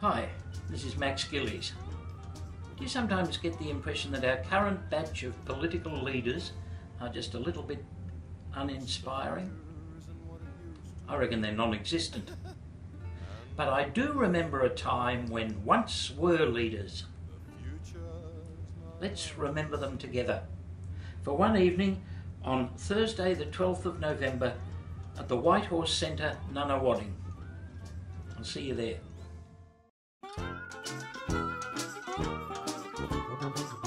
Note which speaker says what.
Speaker 1: Hi, this is Max Gillies. Do you sometimes get the impression that our current batch of political leaders are just a little bit uninspiring? I reckon they're non-existent. But I do remember a time when once were leaders. Let's remember them together. For one evening on Thursday the 12th of November at the Whitehorse Centre, Nunawading. I'll see you there. Música